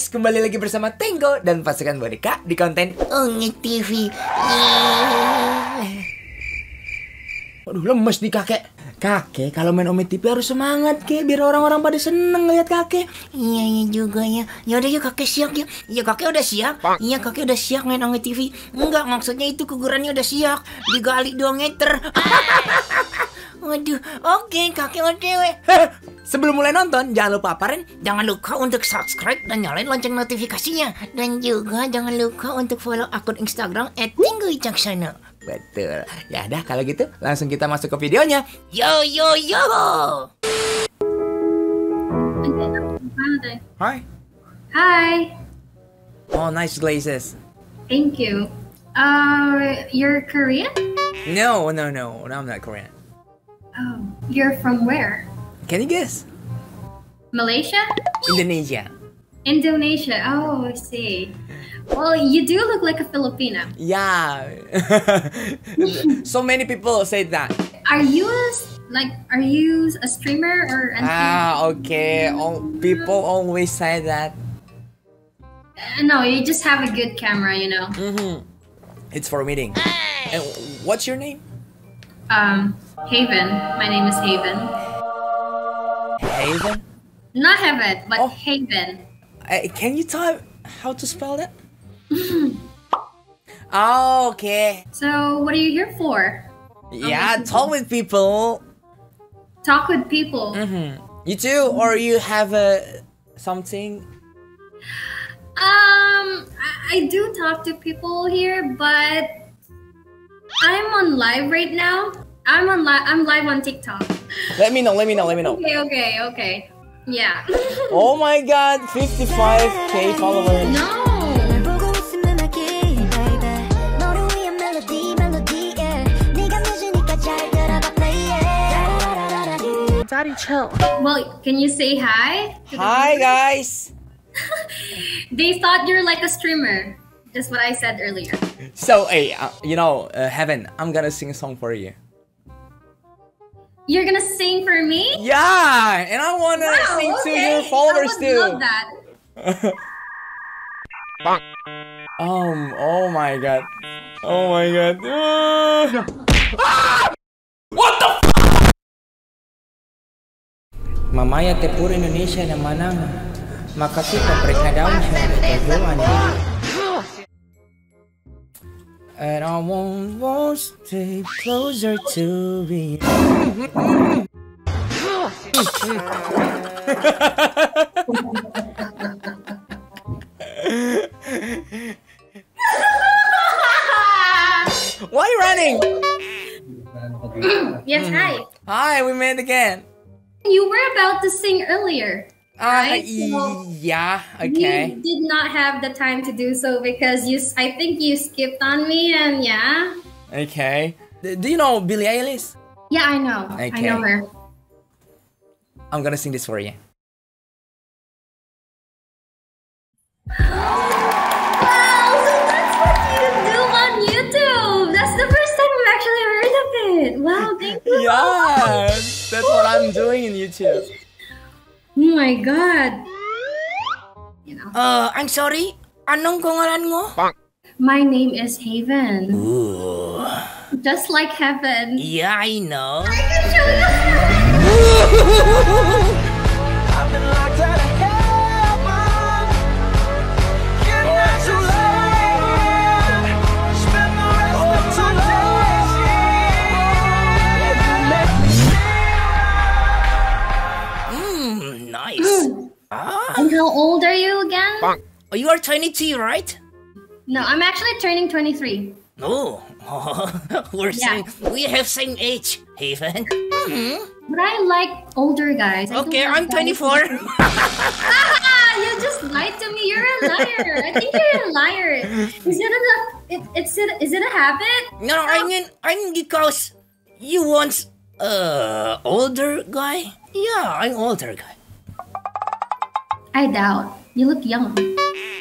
guys, kembali lagi bersama Tenggo dan pasukan boneka di konten Ongi TV. Aduh, lemes nih kakek. Kakek, kalau main Omi TV harus semangat, ke biar orang-orang pada seneng ngeliat kakek. Iya iya juga ya. Ya udah yuk kakek siap ya. Iya kakek udah siap. Iya kakek udah siap main Ongi TV. Enggak maksudnya itu kuburannya udah siap. Digali 2 meter. Waduh, oke kakek OTW. Sebelum mulai nonton, jangan lupa apa Ren? Jangan lupa untuk subscribe dan nyalain lonceng notifikasinya. Dan juga jangan lupa untuk follow akun Instagram @tingguicaksana. Betul. Ya udah kalau gitu langsung kita masuk ke videonya. Yo yo yo. Hi. Hi. Oh, nice glasses. Thank you. Uh, you're Korean? No, no, no, no, I'm not Korean. Oh, you're from where? Can you guess? Malaysia? Indonesia. Indonesia. Oh, I see. Well, you do look like a Filipino. Yeah. so many people say that. Are you a, s- like are you a streamer or anything? Ah, okay. All, people always say that. Uh, no, you just have a good camera, you know. Mm-hmm. It's for meeting. And what's your name? Um, Haven. My name is Haven. Haven. Not Heaven, but Oh. Haven. Uh, can you type how to spell that? oh, okay. So, what are you here for? Yeah, talk with people. Talk with people. Mm-hmm. You too, or you have uh, something? Um, I, I do talk to people here, but I'm on live right now. I'm on live. I'm live on TikTok. Let me know. Let me know. Let me know. Okay. Okay. Okay. Yeah. oh my God! 55k followers. No. Daddy, chill. Well, can you say hi? Hi, guys. they thought you're like a streamer. That's what I said earlier. So, hey, uh, you know, uh, Heaven, I'm gonna sing a song for you. You're gonna sing for me? Yeah, and I wanna Wow, sing to your followers I would too. love that. Um, oh my god. Oh my god. Ah! What the f- Mamaya te puro Indonesia na manang makasita prek na daw siya nagkaguan And I won't, won't stay closer to me. Why are you running? yes, hi. Hi, we met again. You were about to sing earlier. Uh, so- yeah, okay. You did not have the time to do so because you. I think you skipped on me, and yeah, Okay. Do you know Billie Eilish? yeah, I know. I know her. I'm gonna sing this for you. Wow, so that's what you do on YouTube. That's the first time I've actually heard of it. Wow, thank you. Yeah, that's what I'm doing in YouTube. Oh my god. You know, Eh, I'm sorry. Anong pangalan mo? my name is Haven. Ooh. Just like heaven. Yeah, I know. you are 22, right? No, I'm actually turning 23. Oh, we're Yeah. same. We have same age, Haven. Mhm. But I like older guys. I Okay, like I'm 24. Ah, you just lied to me. You're a liar. I think you're a liar. Is it a it, it's it, is it a habit? no, I mean, I mean because you want uh older guy. Yeah, I'm older guy. I doubt. You look young.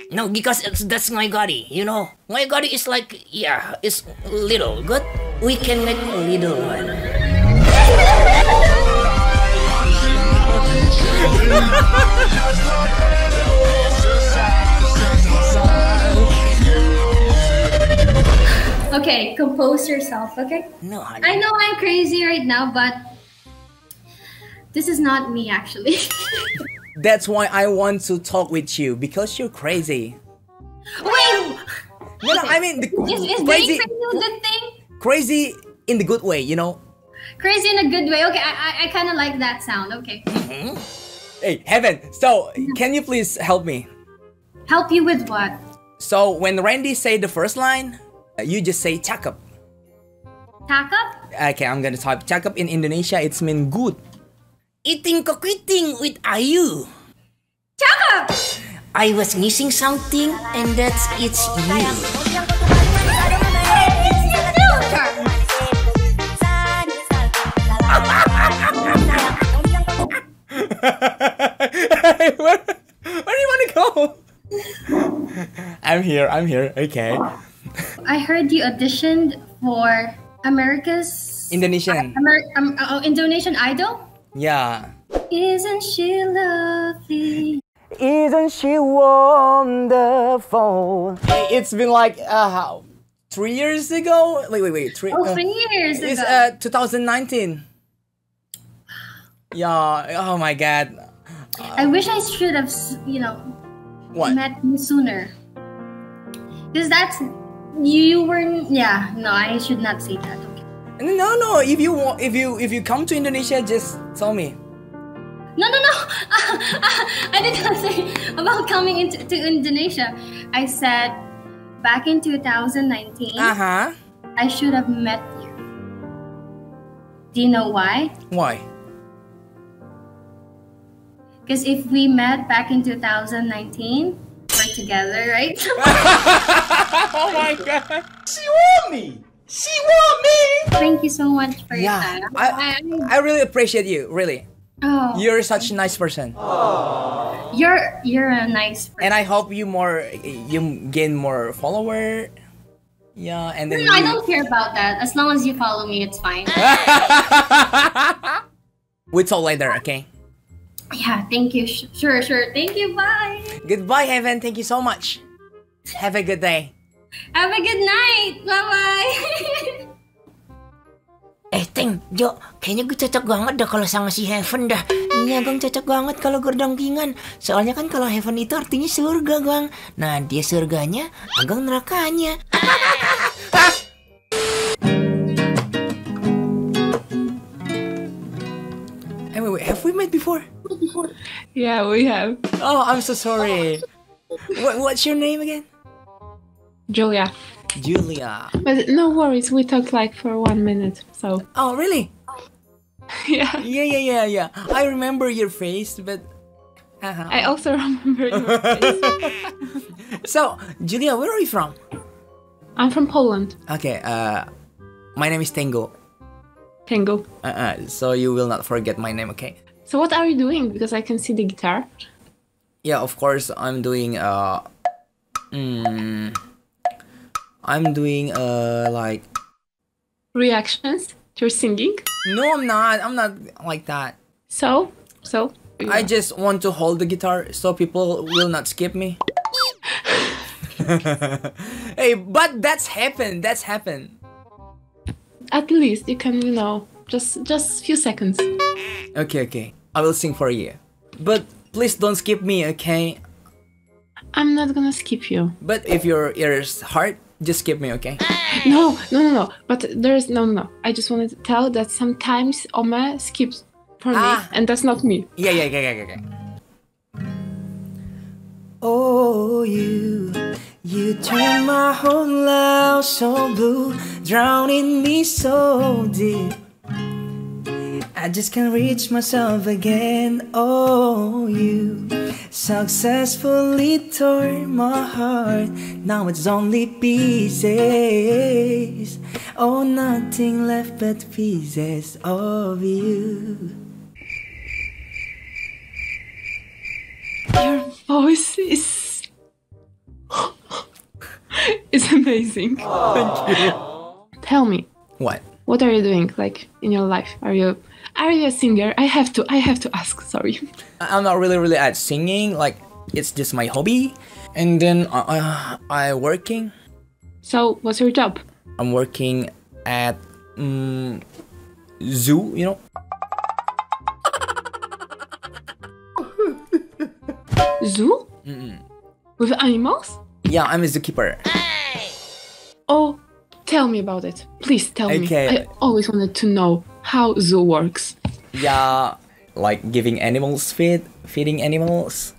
No, because that's my Ngoigari, you know. my Ngoigari is like, yeah, it's little, good? We can make a little one. okay, compose yourself, okay? No, honey. I know I'm crazy right now, but this is not me actually. That's why I want to talk with you because you're crazy. Wait, No, no, I mean the is, is crazy, being crazy a good thing? crazy in the good way, you know. Crazy in a good way. Okay, I, I, I kind of like that sound. Okay. Hey, Heaven. So, can you please help me? Help you with what? So, when Randy say the first line, uh, you just say cakep. Tack up? Okay, I'm gonna type cakep in Indonesia. It's mean good. Eating kokiting with Ayu. Tack! I was missing something and that's it's you. where, where do you want to go? I'm here. I'm here. Okay. I heard you auditioned for America's Indonesian. Amer- um, uh, Indonesian Idol. Yeah. Isn't she lovely? Isn't she wonderful? It's been like uh, how, three years ago. Wait, wait, wait. Three. Oh, uh, three years ago. It's uh 2019. Yeah. Oh my God. I wish I should have, you know, What? met you sooner. Because that's you. You were. Yeah. No, I should not say that. Okay. No, no. If you want, if you if you come to Indonesia, just tell me. No, no, no. I did not say about coming into to Indonesia. I said back in 2019, Uh huh. I should have met you. Do you know why? Why? Because if we met back in 2019, we're together, right? Oh my God. She want me. She want me. Thank you so much for your Yeah. time. I I really appreciate you. Really. oh, You're such a nice person. you're you're a nice person. and I hope you more you gain more follower. Yeah, and then No, I don't care about that. As long as you follow me, it's fine. we talk later, okay? yeah, thank you. Sure, sure. Thank you. Bye. Goodbye, Heaven. Thank you so much. Have a good day. Have a good night. Bye bye. Eh, Teng, Jo, kayaknya gue cocok banget dah kalau sama si Heaven dah. Iya, Gang cocok banget kalau gerdampingan. Soalnya kan kalau Heaven itu artinya surga, Gang. Nah, dia surganya, Agang nerakanya. Hey, wait, wait, have we met before? Yeah, we have. Oh, I'm so sorry. What, what's your name again? Julia. Julia. But no worries, we talked like for one minute, so Oh, really? yeah. Yeah, yeah, yeah, yeah. I remember your face, but. Uh-huh. I also remember your face. So, Julia, where are you from? I'm from Poland. Okay, uh, my name is Tenggo. Tango. Uh-uh, so you will not forget my name, okay? So what are you doing? Because I can see the guitar. Yeah, of course, I'm doing, uh, mm, I'm doing, uh, like, Reactions to your singing. no, I'm not, I'm not like that. So, so. I just want to hold the guitar so people will not skip me. hey, but that's happened, that's happened. At least you can, you know, just just few seconds. Okay, okay, I will sing for you. But please don't skip me, okay? I'm not gonna skip you. But if your ears hurt, just skip me, okay? No, no, no, no. But there's no, no, no. I just wanted to tell that sometimes Ome skips for Ah. me, and that's not me. Yeah, yeah, yeah, yeah, yeah. Oh, you, you turn my whole life so blue, drowning me so deep. I just can't reach myself again. Oh, you successfully tore my heart. Now it's only pieces. Oh, nothing left but pieces of you. Your voice is is amazing. Thank you. Tell me, What? what are you doing like in your life? Are you are you a singer? I have to I have to ask. Sorry. I'm not really really at singing. Like it's just my hobby, and then uh, uh, I working. So, what's your job? I'm working at mm, zoo. You know. Zoo? With animals? Yeah, I'm a zookeeper. Oh, tell me about it. Please tell Okay. me. I always wanted to know how zoo works. Yeah, like giving animals feed, feeding animals.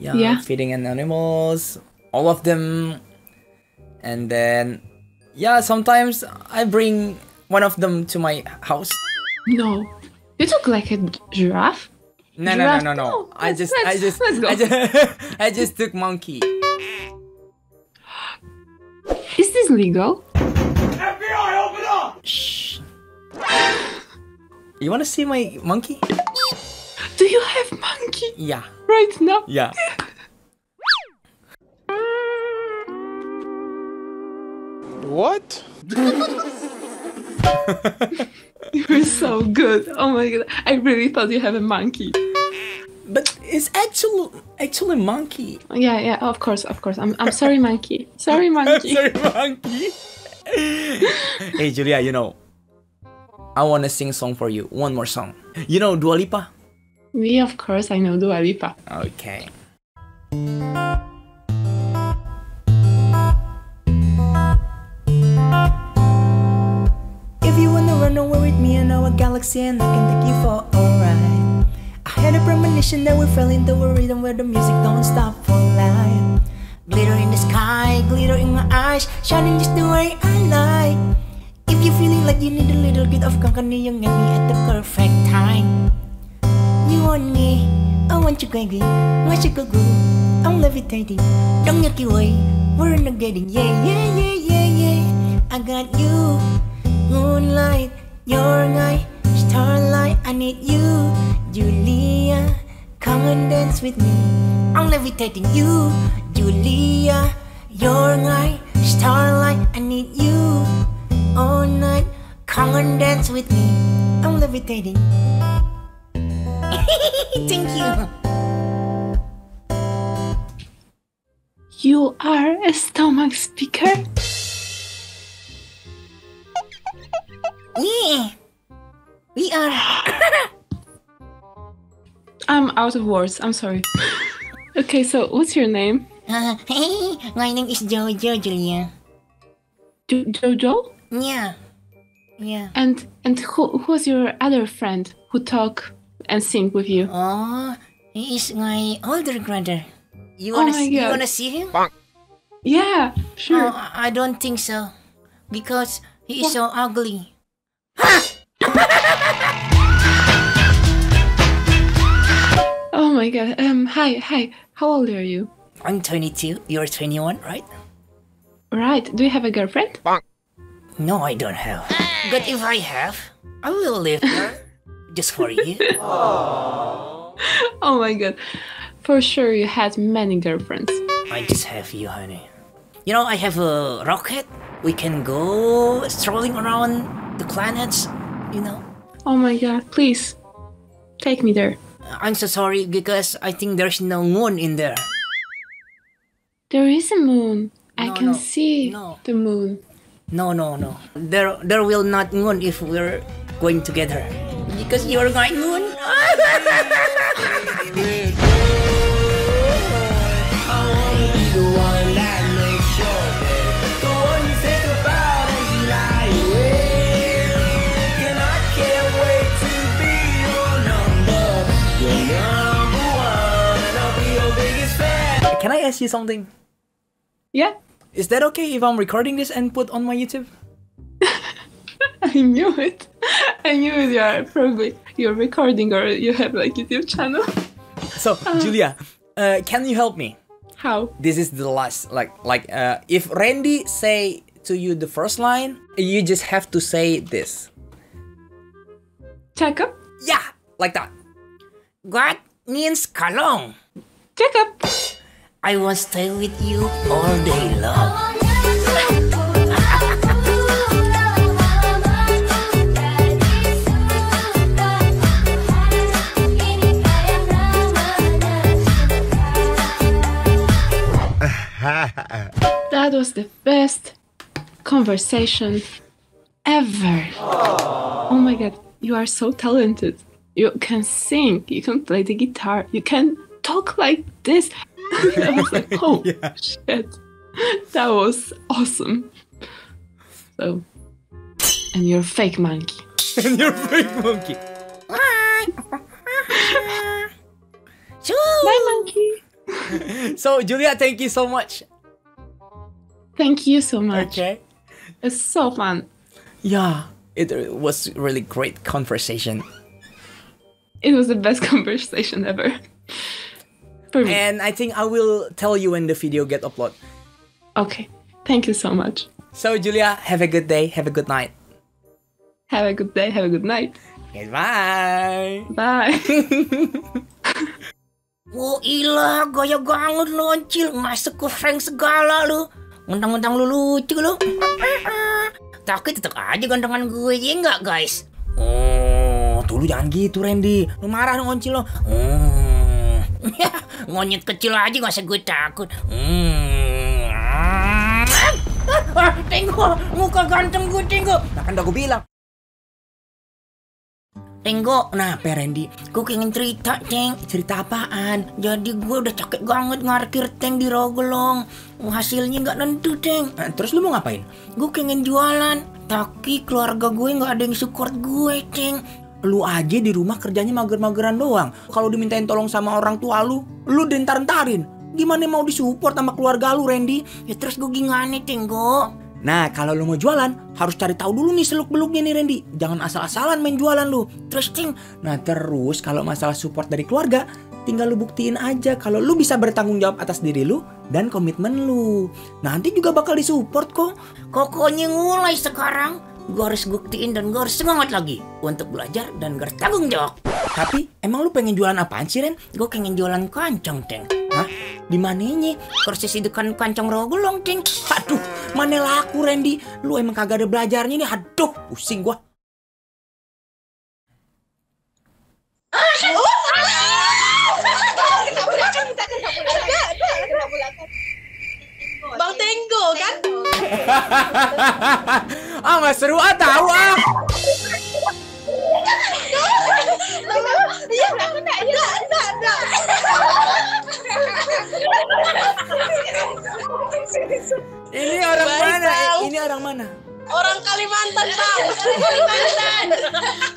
Yeah, Yeah. feeding an animals, all of them. And then, yeah, sometimes I bring one of them to my house. No. You look like a giraffe. No, no, no, no, no. No, I just, I just, let's go. I just, I just took monkey. Is this legal? You wanna see my monkey? Do you have monkey Yeah, right now? yeah. What? You're so good. Oh my god. I really thought you had a monkey. But it's actually, actually monkey. Yeah, yeah, of course, of course. I'm I'm sorry, monkey. Sorry, monkey. Sorry, monkey. hey, Julia, you know, I wanna sing a song for you. One more song. You know Dua Lipa? Yeah, of course, I know Dua Lipa. Okay. If you wanna run away with me in our galaxy and I can take you for a ride I had a premonition that we fell into a rhythm where the music don't stop for life Glitter in the sky, glitter in my eyes, shining just the way I like You're feeling like you need a little bit of company, you get me at the perfect time. You want me, I want you baby, what you go I'm levitating, don't get away, we're renegading, yeah, yeah, yeah, yeah, yeah. I got you, moonlight, your night, starlight, I need you, Julia, come and dance with me. I'm levitating you, Julia, your night, starlight, I need you, all night, come and dance with me. I'm levitating. Thank you. You are a stomach speaker? Yeah, we are. I'm out of words. I'm sorry. okay, so what's your name? Uh, hey, my name is Jojo, Julia. Jo- Jojo? Yeah, yeah. And and who who's your other friend who talk and sing with you? Oh, he is my older brother. You Oh wanna my s- you wanna see him? Yeah, sure. Oh, I I don't think so, because he is so ugly. Oh my god. Um hi, hi. How old are you? I'm 22. You're 21, right? Right. Do you have a girlfriend? No, I don't have. But if I have, I will live there just for you. Oh my god. For sure you had many girlfriends. I just have you, honey. You know, I have a rocket. We can go strolling around the planets. You know. Oh my god, please. Take me there. Uh, I'm so sorry because I think there's no moon in there. There is a moon. I can no, see no. the moon. No, no, no. There, there will not moon if we're going together. Because you're my moon. Can I ask you something? Yeah. Is that okay if I'm recording this and put on my YouTube? I knew it. I knew it. You are probably you're recording or you have like YouTube channel. So, Julia, uh, can you help me? How? This is the last, like, like, uh, if Randy say to you the first line, you just have to say this. Check up. Yeah, like that. what means kalong? Check up. I will stay with you all day long. That was the best conversation ever. Oh my god, you are so talented. You can sing, you can play the guitar, you can talk like this. I was like, oh shit. That was awesome. So, and you're a fake monkey. and you're a fake monkey. So, Bye, monkey. So Julia, thank you so much. Thank you so much. Okay. It's so fun. Yeah, it was really great conversation. It was the best conversation ever. Me. And I think I will tell you when the video get uploaded. Okay. Thank you so much. So Julia, have a good day, have a good night. Have a good day. Have a good night. Goodbye. Bye. oh ilah, gaya banget lu Oncil. Masuk ke Frank segala lu. Undang-undang lu lucu lu. Tapi tetap aja gantengan gue, ya enggak guys? Oh, tuh lu jangan gitu Randy. Lu marah dong Oncil lo. Hmm. Ngonyet kecil aja gak usah gue takut. Hmm. Ah, Tenggo, muka ganteng gue Tenggo. Nah kan udah gue bilang. Tenggo, nah Randy, gue pengen cerita, Ceng. Cerita apaan? Jadi gue udah capek banget ngarkir tank di Rogolong. Hasilnya nggak nentu, Teng. Nah, terus lu mau ngapain? Gue pengen jualan, tapi keluarga gue nggak ada yang support gue, Ceng. Lu aja di rumah kerjanya mager-mageran doang. Kalau dimintain tolong sama orang tua lu, lu dentar-entarin. Gimana mau disupport sama keluarga lu, Randy? Ya terus gue gimana, Tenggo? Nah, kalau lu mau jualan, harus cari tahu dulu nih seluk-beluknya nih Randy. Jangan asal-asalan main jualan lu. Terus, Ceng, Nah, terus kalau masalah support dari keluarga, tinggal lu buktiin aja kalau lu bisa bertanggung jawab atas diri lu dan komitmen lu. Nanti juga bakal disupport kok. Kokonya mulai sekarang. Gue harus buktiin dan gue harus semangat lagi untuk belajar dan bertanggung jawab. Tapi emang lu pengen jualan apaan sih, Ren? Gue pengen jualan kancang, Teng. Hah? Di mananya? Kursus hidupan kancang rogolong, Teng. Aduh, mana laku Randy? Lu emang kagak ada belajarnya nih. Aduh, pusing gua. Bang Tenggo kan? ah, nggak seru ah, tahu ah. Iya, enggak, enggak, enggak, enggak. Ini orang Baik, mana? Tahu. Ini orang mana? Orang Kalimantan, Bang. Kalimantan.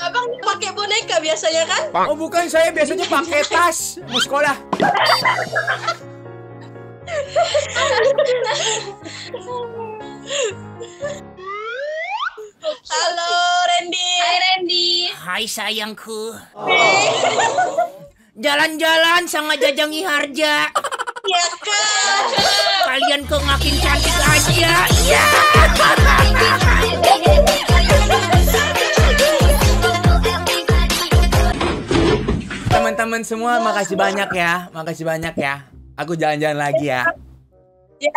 Abang pakai boneka biasanya kan? Oh, bukan saya biasanya pakai tas mau sekolah. Halo, Randy. Hi, Randy. Hai sayangku. Jalan-jalan sama jajangi harja. Ya kan? Kalian kok makin cantik aja. Ya. Teman-teman semua, makasih banyak ya. Makasih banyak ya. Aku jalan-jalan lagi ya. Ya,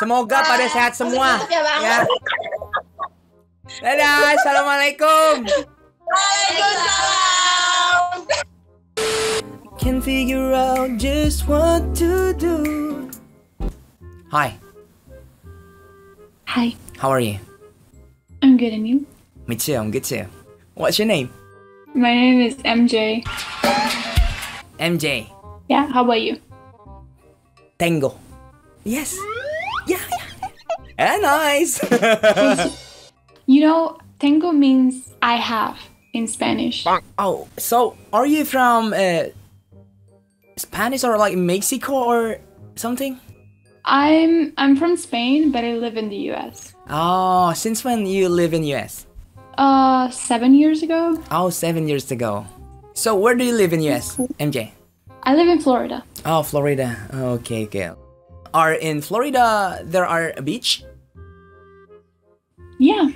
Semoga pada sehat semua. Ya. Ya. Dadah, assalamualaikum. Waalaikumsalam. Can figure out just what to do. Hi, Hi. how are you? I'm good and you? Me too, I'm good too. What's your name? My name is MJ. MJ. Yeah, how about you? Tango. Yes. Yeah, yeah. yeah. nice. You know, tengo means I have in Spanish. oh, so are you from uh, Spanish or like Mexico or something? I'm I'm from Spain, but I live in the US. Oh, since when you live in US? Uh, seven years ago. Oh, seven years ago. So where do you live in US, MJ? I live in Florida. Oh, Florida. Okay, okay. Are in Florida there are a beach? Yeah,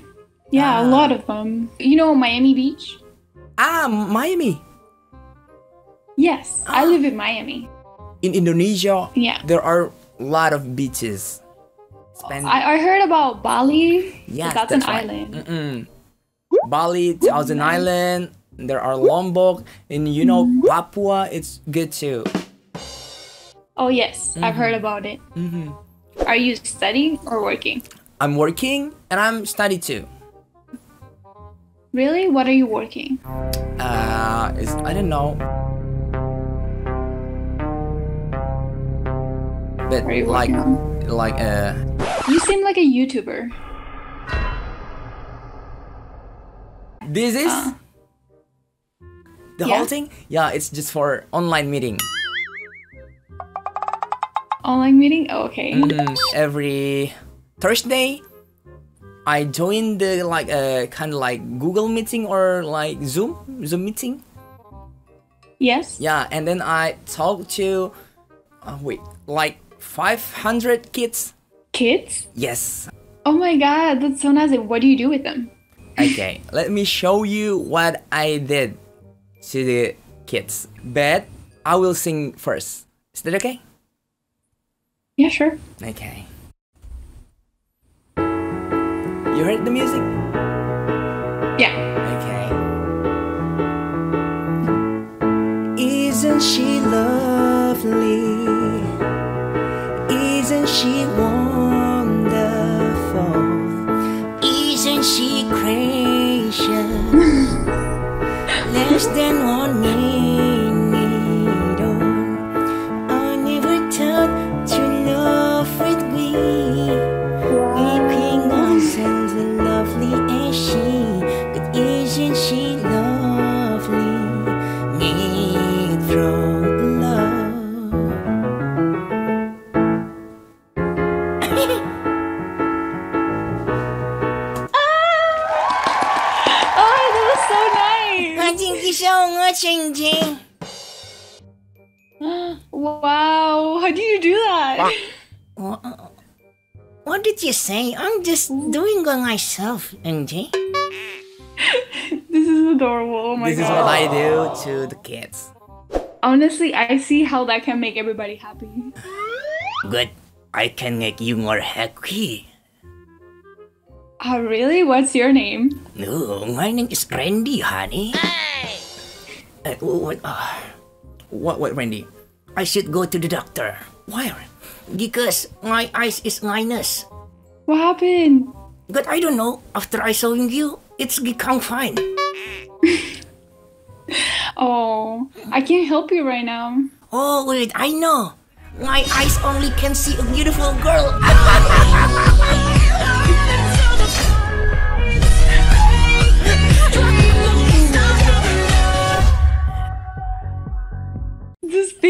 yeah, Ah. a lot of them. You know Miami Beach? Ah, Miami. Yes, I live in Miami. In Indonesia, Yeah. there are a lot of beaches. Spend I, I heard about Bali. Yes, that's, that's an right. island. Mm-mm. Bali, Thousand Island. There are Lombok, and you know Mm-hmm. Papua. It's good too. Oh yes, I've heard about it. Mhm. Are you studying or working? I'm working and I'm studying too. Really? What are you working? Uh, is I don't know. But like, working like uh, You seem like a YouTuber. this is the Yeah. whole thing. Yeah, it's just for online meeting. Online meeting? Oh, okay. Mm, every Thursday, I joined the like uh, kind of like Google meeting or like Zoom Zoom meeting. Yes. Yeah, and then I talked to uh, wait like 500 kids. Kids? Yes. Oh my god, that's so nice. What do you do with them? Okay, let me show you what I did to the kids. But I will sing first. Is that okay? Yeah, sure. Okay. You heard the music? Yeah. Okay. Isn't she you do that? What, what did you say? I'm just doing by myself, Angie. This is adorable. Oh my This is what I do to the kids. Honestly, I see how that can make everybody happy. Good. I can make you more happy. Oh, really? What's your name? No, my name is Randy, honey. Uh, what, uh, What? What, Randy? I should go to the doctor. Why? Because my eyes is minus. What happened? But I don't know. After I showing you, it's become fine. Oh, I can't help you right now. Oh wait, I know. My eyes only can see a beautiful girl.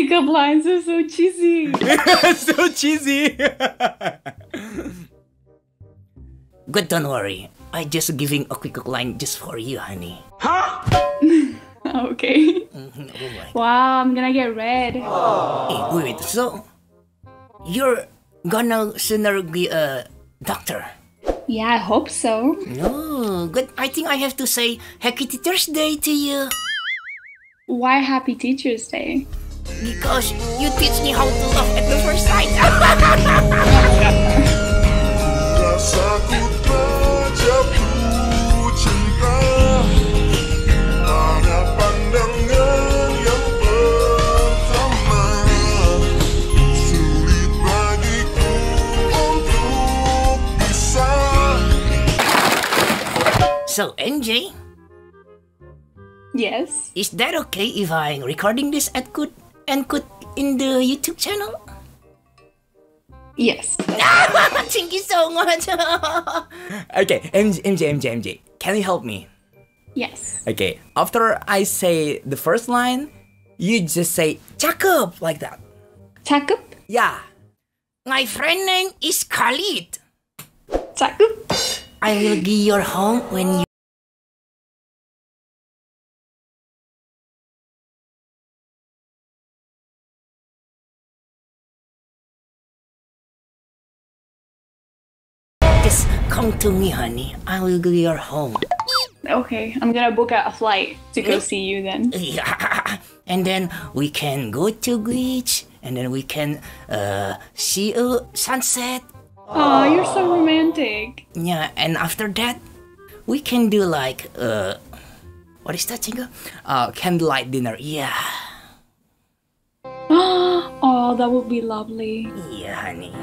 pickup lines are so cheesy. so cheesy. Good, don't worry. I just giving a quick line just for you, honey. Huh? okay. Mhm, oh. Wow, I'm gonna get red. Hey, wait, so you're gonna sooner be a doctor? Yeah, I hope so. No, good. I think I have to say Happy Teacher's Day to you Why Happy Teacher's Day? Because you teach me how to love at the first sight. Rasaku tak jatuh cinta Hanya pandangan yang pertama Sulit bagiku untuk bisa so, MJ, Yes. is that okay if I'm recording this at good and put in the YouTube channel? Yes. Thank you so much. okay, MJ, MJ, MJ, MJ. Can you help me? Yes. Okay, after I say the first line, you just say "cakep" like that. Takup? Yeah. My friend name is Khalid. Takup? I will be your home when you. Come to me, honey. I will be your home. Okay, I'm gonna book a a flight to go see you then. Yeah. And then we can go to beach, and then we can uh, see a sunset. Oh, you're so romantic. Yeah, and after that, we can do like uh, what is that, Chingo? Uh, candlelight dinner. Yeah, oh, that would be lovely. yeah, honey.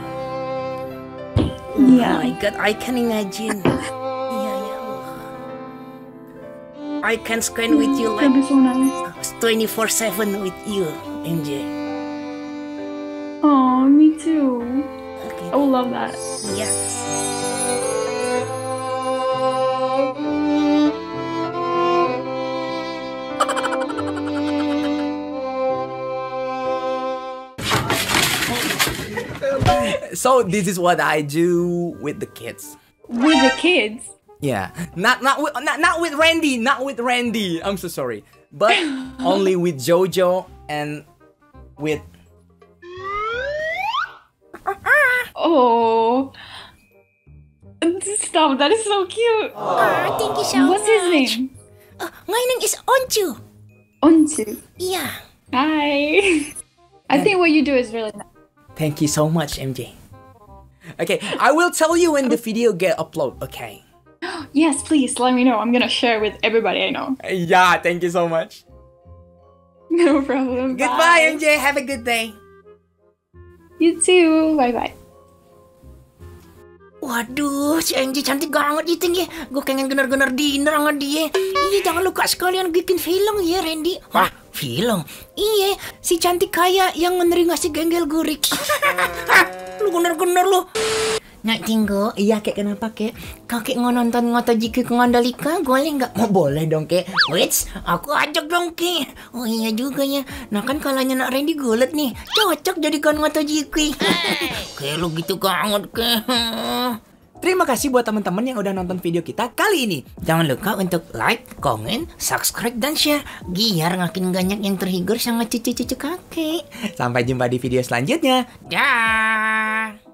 Yeah. Oh my god, I can imagine. Ya Allah. I can spend with you like so nice. 24/7 with you, MJ. Oh, me too. Okay. I will love that. Iya. So this is what I do with the kids. With the kids. Yeah, not not with not, not with Randy, not with Randy. I'm so sorry, but only with Jojo and with Oh. Stop, that is so cute. Ah, thank you so What's his name? Ah, my name is Onju. Onju. Yeah. Hi. I think what you do is really nice. Thank you so much, MJ. Okay, I will tell you when the video get upload. Okay. Yes, please let me know. I'm gonna share with everybody I know. Yeah, thank you so much. No problem. Goodbye, Bye. MJ. Have a good day. You too. Bye bye. Waduh, si MJ cantik banget itu ya. Gue pengen gener-gener dinner sama dia. Iya, jangan lupa sekalian bikin film ya, Randy. Wah, film? Iya, si cantik kaya yang menerima si genggel gurik. Lu gener-gener lu. Nak tinggo, iya kek kenapa kek? Kakek mau nonton Ngotojiki ke Mandalika, boleh nggak? Oh boleh dong kek. Wait, aku ajak dong kek. Oh iya juga ya. Nah kan kalanya nak Randy gulet nih, cocok jadikan Ngotojiki. kayak lu gitu banget kek. Terima kasih buat teman-teman yang udah nonton video kita kali ini. Jangan lupa untuk like, komen, subscribe, dan share. Biar makin banyak yang terhibur sama cucu-cucu kakek. Sampai jumpa di video selanjutnya. Dah.